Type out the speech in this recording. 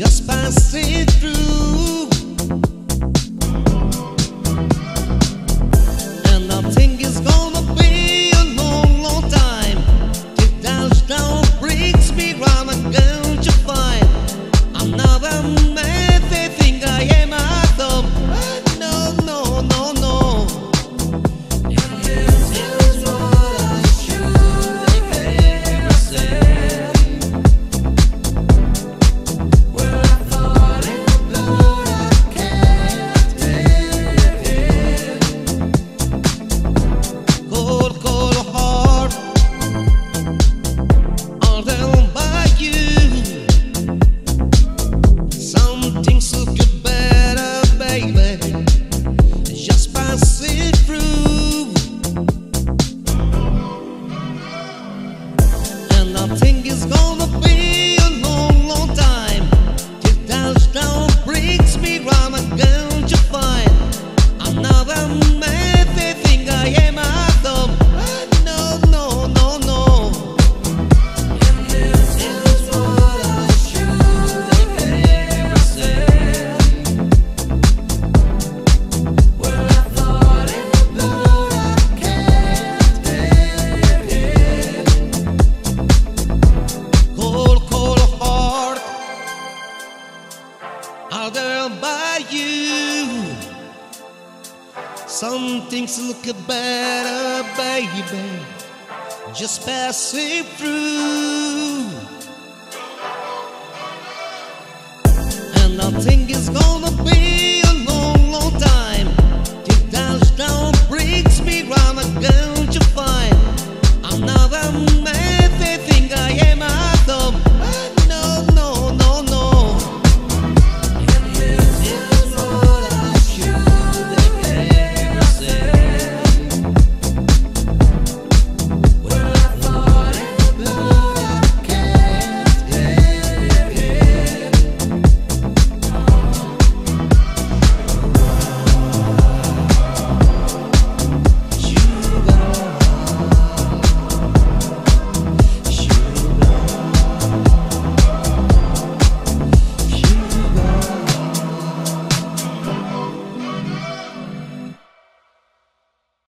just passing through. think it's gonna be Some things look better, baby, just pass passing through. And I think it's gonna be.